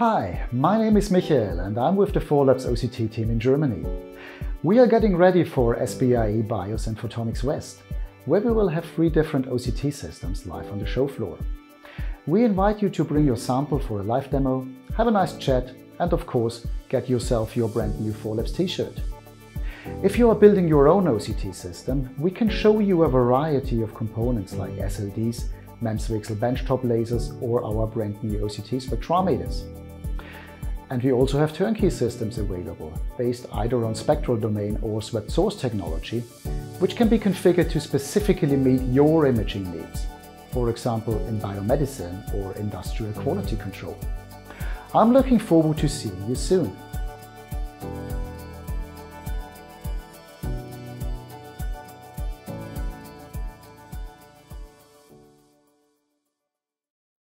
Hi, my name is Michael and I'm with the Thorlabs OCT team in Germany. We are getting ready for SPIE BIOS and Photonics West, where we will have three different OCT systems live on the show floor. We invite you to bring your sample for a live demo, have a nice chat and of course get yourself your brand new Thorlabs t-shirt. If you are building your own OCT system, we can show you a variety of components like SLDs, MEMS-VCSEL benchtop lasers or our brand new OCT spectrometers. And we also have turnkey systems available, based either on spectral domain or swept source technology, which can be configured to specifically meet your imaging needs, for example in biomedicine or industrial quality control. I'm looking forward to seeing you soon.